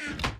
you.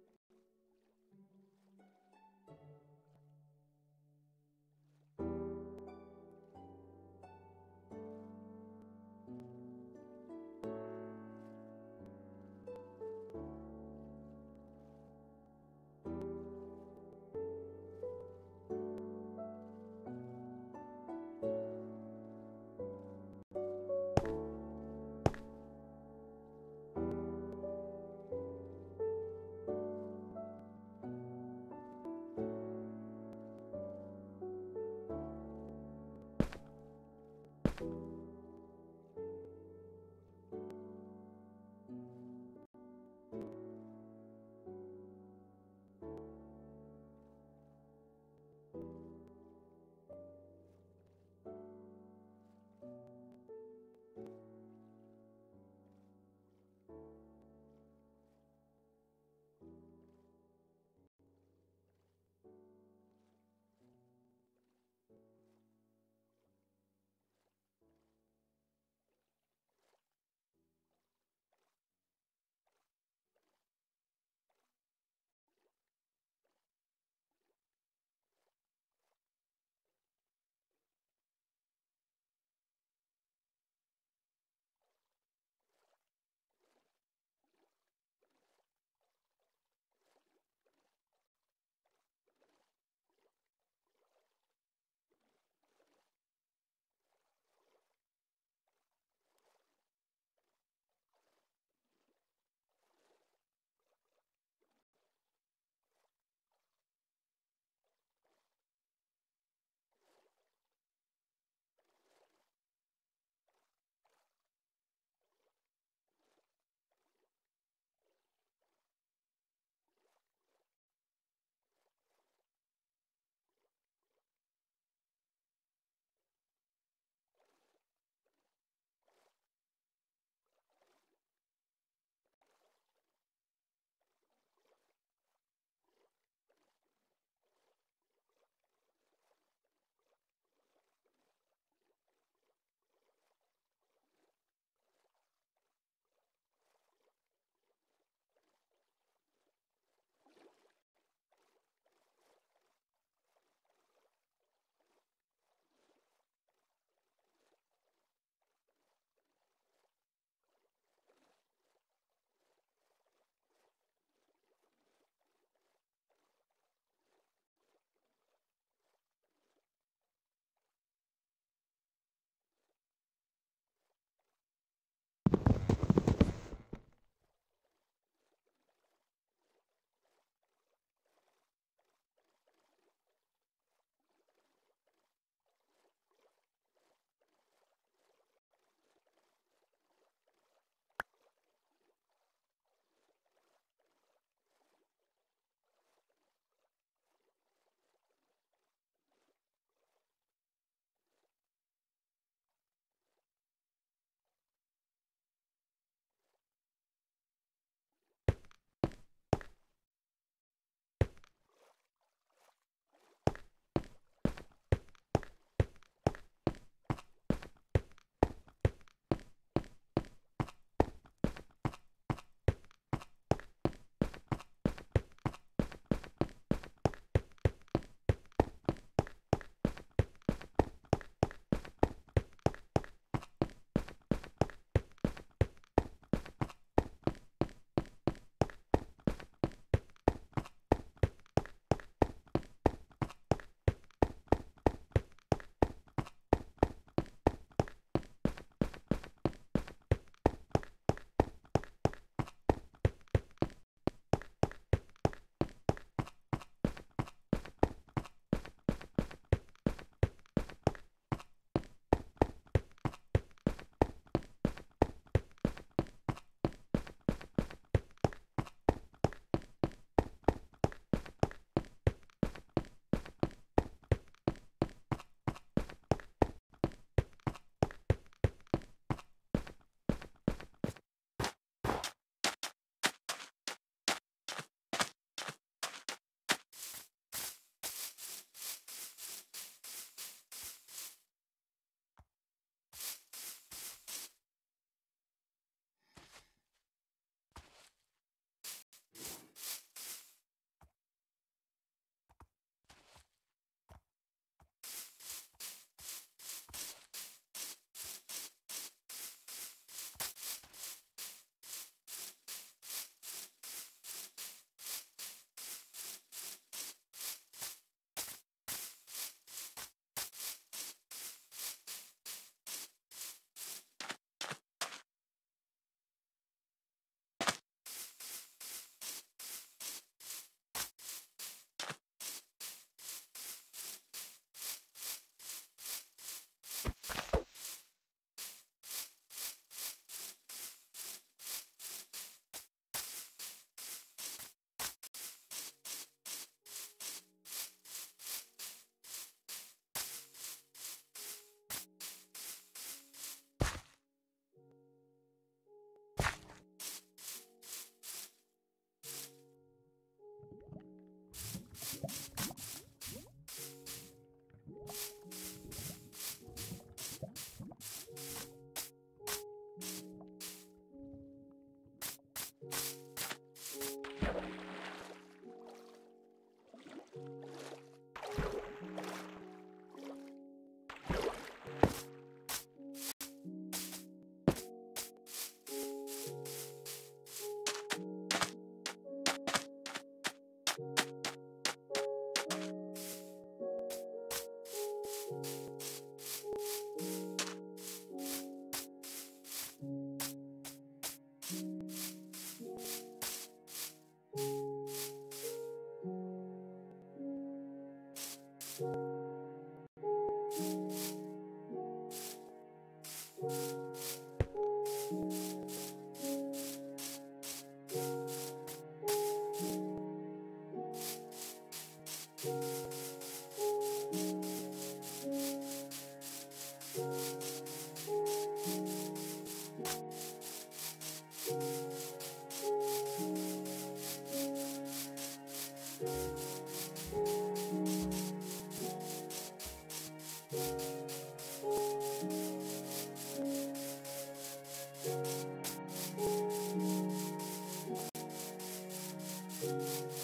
Música